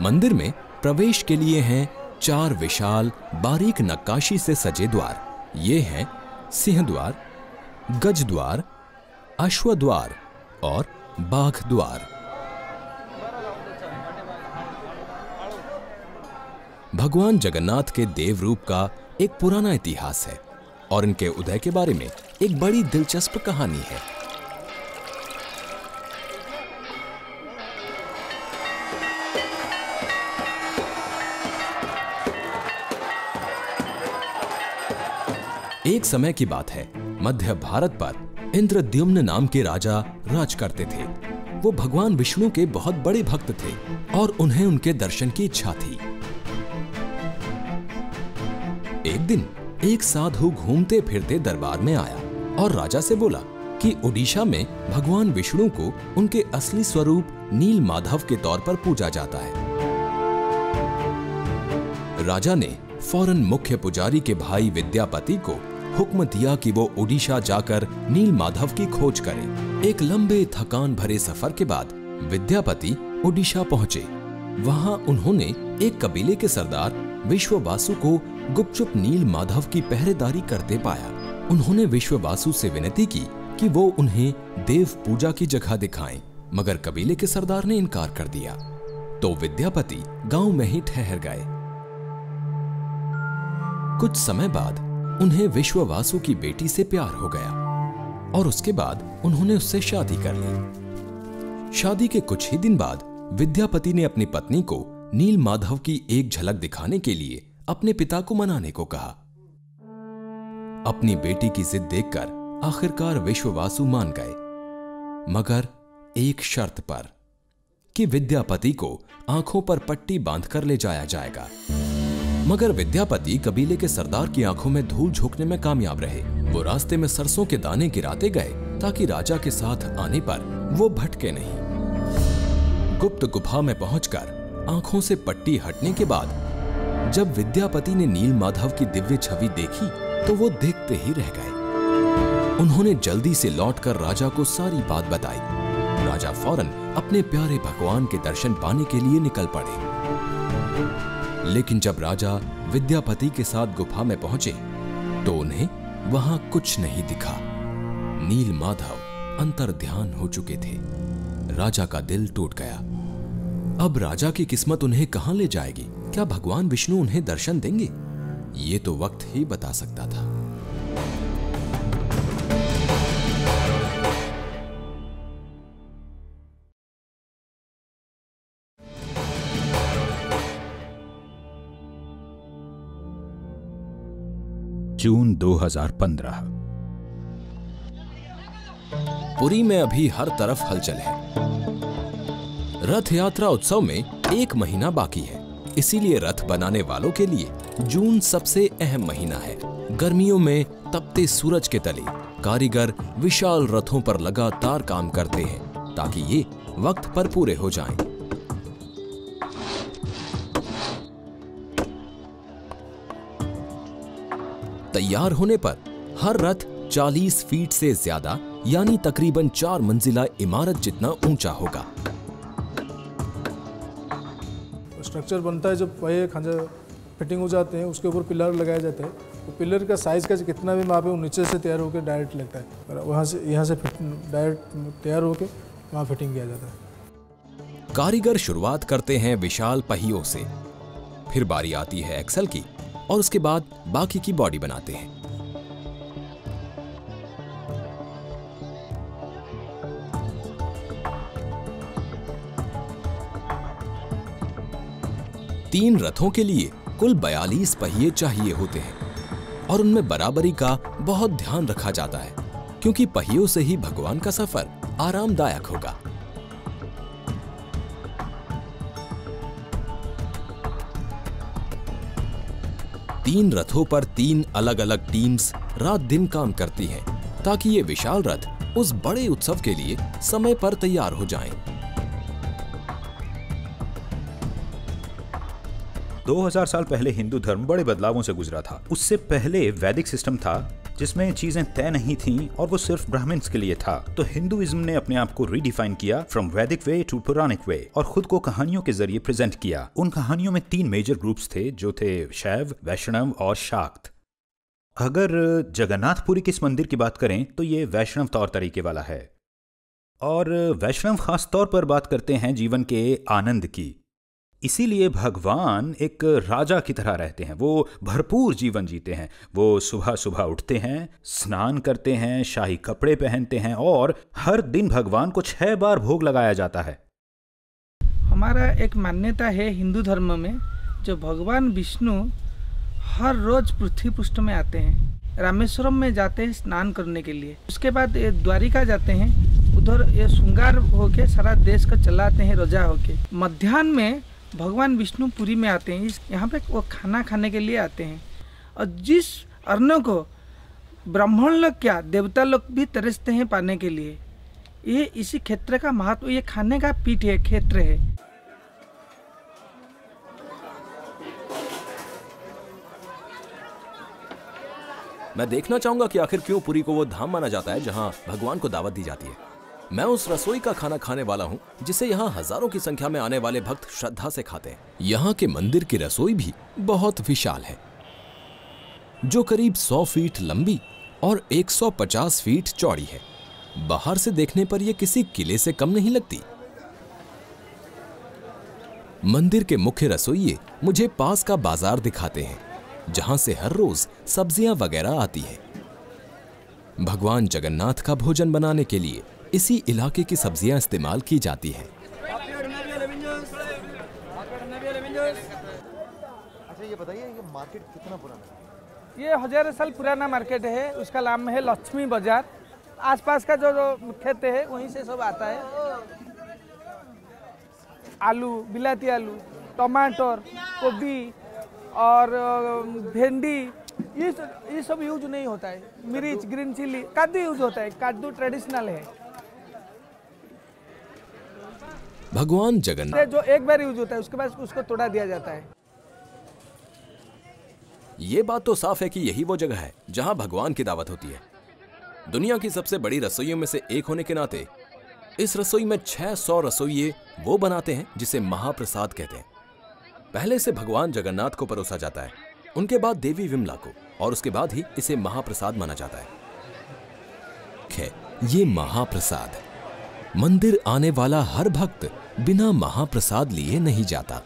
मंदिर में प्रवेश के लिए हैं चार विशाल बारीक नक्काशी से सजे द्वार। ये हैं सिंह द्वार, गज द्वार, अश्व द्वार और बाघ द्वार। भगवान जगन्नाथ के देव रूप का एक पुराना इतिहास है और इनके उदय के बारे में एक बड़ी दिलचस्प कहानी है। एक समय की बात है। मध्य भारत पर इंद्रद्युम्न नाम के राजा राज करते थे। वो भगवान विष्णु के बहुत बड़े भक्त थे और उन्हें उनके दर्शन की इच्छा थी। एक दिन एक साधु घूमते फिरते दरबार में आया और राजा से बोला कि ओडिशा में भगवान विष्णु को उनके असली स्वरूप नील माधव के तौर पर पूजा जाता है। राजा ने फ़ौरन मुख्य पुजारी के भाई विद्यापति को हुक्म दिया कि वो ओडिशा जाकर नील माधव की खोज करें। एक लंबे थकान भरे सफ़र के बाद विद्यापति ओडिशा पहुँचे। वहाँ उन्होंने एक कबीले के सरदार विश्ववासु को गुपचुप नील माधव की पहरेदारी करते पाया। उन्होंने विश्ववासु से विनती की कि वो उन्हें देव पूजा की जगह दिखाएँ, मगर कबीले के सरदार ने इनकार कर दिया। तो विद्यापति गाँव में ही ठहर गए। कुछ समय बाद उन्हें विश्ववासु की बेटी से प्यार हो गया और उसके बाद उन्होंने उससे शादी कर ली। शादी के कुछ ही दिन बाद विद्यापति ने अपनी पत्नी को नील माधव की एक झलक दिखाने के लिए अपने पिता को मनाने को कहा। अपनी बेटी की जिद देखकर आखिरकार विश्ववासु मान गए, मगर एक शर्त पर कि विद्यापति को आँखों पर पट्टी बांधकर ले जाया जाएगा। मगर विद्यापति कबीले के सरदार की आँखों में धूल झोंकने में कामयाब रहे। वो रास्ते में सरसों के दाने गिराते गए, ताकि राजा के साथ आने पर वो भटके नहीं। गुप्त गुफा में पहुंचकर आँखों से पट्टी हटने के बाद जब विद्यापति ने नील माधव की दिव्य छवि देखी तो वो देखते ही रह गए। उन्होंने जल्दी से लौटकर राजा को सारी बात बताई। राजा फ़ौरन अपने प्यारे भगवान के दर्शन पाने के लिए निकल पड़े। लेकिन जब राजा विद्यापति के साथ गुफा में पहुँचे तो उन्हें वहाँ कुछ नहीं दिखा। नील माधव अंतर ध्यान हो चुके थे। राजा का दिल टूट गया। अब राजा की किस्मत उन्हें कहाँ ले जाएगी? क्या भगवान विष्णु उन्हें दर्शन देंगे? ये तो वक्त ही बता सकता था। जून 2015 पुरी में अभी हर तरफ़ हलचल है। रथ यात्रा उत्सव में एक महीना बाकी है। इसीलिए रथ बनाने वालों के लिए जून सबसे अहम महीना है। गर्मियों में तपते सूरज के तले कारीगर विशाल रथों पर लगातार काम करते हैं ताकि ये वक्त पर पूरे हो जाएँ। तैयार होने पर हर रथ 40 फीट से ज़्यादा यानी तकरीबन चार मंजिला इमारत जितना ऊँचा होगा। स्ट्रक्चर बनता है जब पहिए खंजा फिटिंग हो जाते हैं उसके ऊपर पिलर लगाए जाते हैं। तो पिलर का साइज़ का कितना भी माप है वो नीचे से तैयार होकर डायरेक्ट लगता है। वहाँ से यहाँ से डायरेक्ट तैयार होकर वहाँ फिटिंग किया जाता है। कारीगर शुरुआत करते हैं विशाल पहियों से। फिर बारी आती है एक्सल की। और उसके बाद बाकी की बॉडी बनाते हैं। तीन रथों के लिए कुल 42 पहिए चाहिए होते हैं और उनमें बराबरी का बहुत ध्यान रखा जाता है, क्योंकि पहियों से ही भगवान का सफ़र आरामदायक होगा। तीन रथों पर तीन अलग अलग टीम्स रात दिन काम करती हैं, ताकि ये विशाल रथ उस बड़े उत्सव के लिए समय पर तैयार हो जाएँ। 2000 साल पहले हिंदू धर्म बड़े बदलावों से गुजरा था उससे पहले वैदिक सिस्टम था जिसमें चीज़ें तय नहीं थीं और वो सिर्फ़ ब्राह्मण्स के लिए था। तो हिंदुइज्म ने अपने आप को रीडिफाइन किया फ्रॉम वैदिक वे टू पुरानिक वे और खुद को कहानियों के ज़रिए प्रेजेंट किया। उन कहानियों में तीन मेजर ग्रुप्स थे, जो थे शैव, वैष्णव और शाक्त। अगर जगन्नाथपुरी के इस मंदिर की बात करें तो ये वैष्णव तौर तरीके वाला है। और वैष्णव खास तौर पर बात करते हैं जीवन के आनंद की। इसीलिए भगवान एक राजा की तरह रहते हैं। वो भरपूर जीवन जीते हैं। वो सुबह सुबह उठते हैं, स्नान करते हैं, शाही कपड़े पहनते हैं और हर दिन भगवान को छह बार भोग लगाया जाता है। हमारा एक मान्यता है हिंदू धर्म में, जो भगवान विष्णु हर रोज पृथ्वी पृष्ठ में आते हैं, रामेश्वरम में जाते हैं स्नान करने के लिए। उसके बाद द्वारिका जाते हैं, उधर ये श्रृंगार होके सारा देश का चलाते हैं, रोजा होके। मध्यान्ह में भगवान विष्णु पुरी में आते हैं यहाँ पे वो खाना खाने के लिए आते हैं। और जिस अन्न को ब्राह्मण लोग क्या, देवता लोग भी तरसते हैं पाने के लिए, ये इसी क्षेत्र का महत्व, ये खाने का पीठ है, क्षेत्र है। मैं देखना चाहूँगा कि आखिर क्यों पुरी को वो धाम माना जाता है, जहाँ भगवान को दावत दी जाती है। मैं उस रसोई का खाना खाने वाला हूँ, जिसे यहाँ हज़ारों की संख्या में आने वाले भक्त श्रद्धा से खाते हैं। यहाँ के मंदिर की रसोई भी बहुत विशाल है, जो करीब 100 फीट लंबी और 150 फीट चौड़ी है। बाहर से देखने पर यह किसी किले से कम नहीं लगती। मंदिर के मुख्य रसोइये मुझे पास का बाज़ार दिखाते हैं, जहाँ से हर रोज सब्ज़ियाँ वगैरह आती हैं। भगवान जगन्नाथ का भोजन बनाने के लिए इसी इलाके की सब्ज़ियाँ इस्तेमाल की जाती हैं। अच्छा ये बताइए मार्केट कितना पुराना ये हज़ार साल पुराना मार्केट है उसका नाम है लक्ष्मी बाज़ार। आसपास का जो जो खेत है वहीं से सब आता है। आलू बिलाती आलू टमाटर गोभी और भिंडी ये सब- ये सब यूज़ नहीं होता है। मिर्च ग्रीन चिली कद्दू यूज़ होता है कद्दू ट्रेडिशनल है। भगवान जगन्नाथ। जो एक बार यूज़ होता है उसके बाद उसको तोड़ा दिया जाता है। ये बात तो साफ़ है कि यही वो जगह है जहाँ भगवान की दावत होती है। दुनिया की सबसे बड़ी रसोइयों में से एक होने के नाते इस रसोई में 600 रसोइये वो बनाते हैं जिसे महाप्रसाद कहते हैं। पहले से भगवान जगन्नाथ को परोसा जाता है उनके बाद देवी विमला को और उसके बाद ही इसे महाप्रसाद माना जाता है। खैर ये महाप्रसाद मंदिर आने वाला हर भक्त बिना महाप्रसाद लिए नहीं जाता।